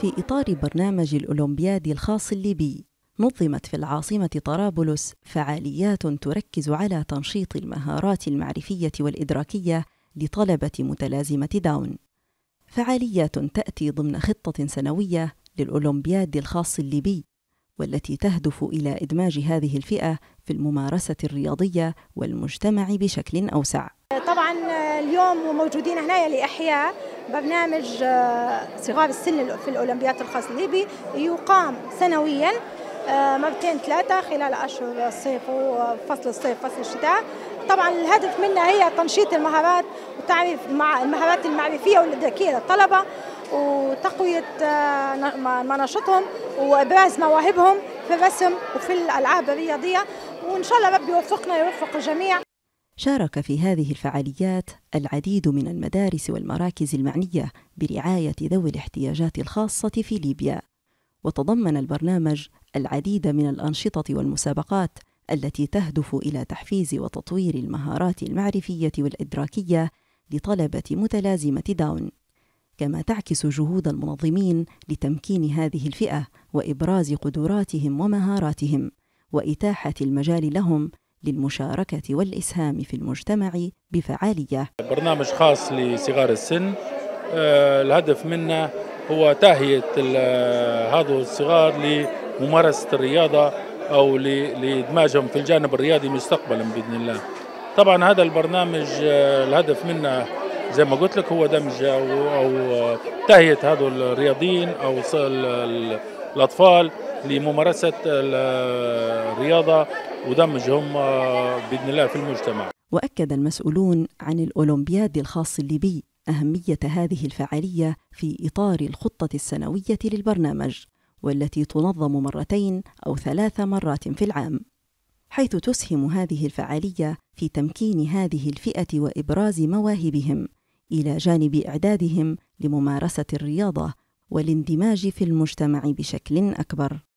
في إطار برنامج الأولمبياد الخاص الليبي نظمت في العاصمة طرابلس فعاليات تركز على تنشيط المهارات المعرفية والإدراكية لطلبة متلازمة داون. فعاليات تأتي ضمن خطة سنوية للأولمبياد الخاص الليبي والتي تهدف إلى إدماج هذه الفئة في الممارسة الرياضية والمجتمع بشكل أوسع. طبعا اليوم موجودين هنا لإحياء برنامج صغار السن في الأولمبياد الخاص الليبي يقام سنويا مرتين ثلاثة خلال أشهر الصيف وفصل الصيف فصل الشتاء. طبعا الهدف منها هي تنشيط المهارات وتعريف مع المهارات المعرفية والإدراكية للطلبة وتقوية مناشطهم وإبراز مواهبهم في الرسم وفي الألعاب الرياضية. وإن شاء الله ربي يوفقنا ويوفق الجميع. شارك في هذه الفعاليات العديد من المدارس والمراكز المعنية برعاية ذوي الاحتياجات الخاصة في ليبيا. وتضمن البرنامج العديد من الأنشطة والمسابقات التي تهدف إلى تحفيز وتطوير المهارات المعرفية والإدراكية لطلبة متلازمة داون. كما تعكس جهود المنظمين لتمكين هذه الفئة وإبراز قدراتهم ومهاراتهم وإتاحة المجال لهم للمشاركة والإسهام في المجتمع بفعالية. برنامج خاص لصغار السن الهدف منه هو تهيئة هذا الصغار لممارسة الرياضة أو لإدماجهم في الجانب الرياضي مستقبلا بإذن الله. طبعا هذا البرنامج الهدف منه زي ما قلت لك هو دمج أو, أو تهيئة هذول الرياضيين أو الأطفال لممارسة الرياضة ودمجهم بإذن الله في المجتمع. وأكد المسؤولون عن الأولمبياد الخاص الليبي أهمية هذه الفعالية في إطار الخطة السنوية للبرنامج والتي تنظم مرتين أو ثلاث مرات في العام حيث تسهم هذه الفعالية في تمكين هذه الفئة وإبراز مواهبهم إلى جانب إعدادهم لممارسة الرياضة والاندماج في المجتمع بشكل أكبر.